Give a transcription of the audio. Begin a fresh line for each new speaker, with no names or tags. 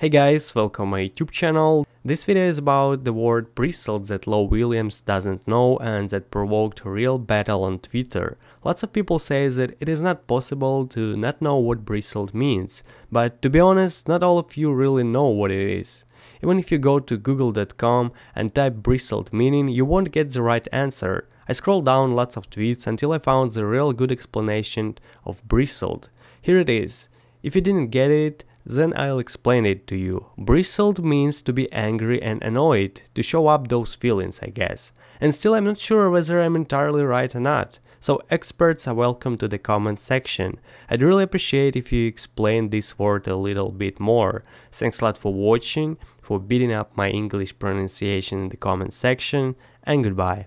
Hey guys, welcome to my YouTube channel. This video is about the word bristled that Lou Williams doesn't know and that provoked a real battle on Twitter. Lots of people say that it is not possible to not know what bristled means, but to be honest, not all of you really know what it is. Even if you go to google.com and type bristled meaning, you won't get the right answer. I scrolled down lots of tweets until I found the real good explanation of bristled. Here it is. If you didn't get it, then I'll explain it to you. Bristled means to be angry and annoyed, to show up those feelings, I guess. And still I'm not sure whether I'm entirely right or not. So experts are welcome to the comment section. I'd really appreciate if you explain this word a little bit more. Thanks a lot for watching, for beating up my English pronunciation in the comment section, and goodbye.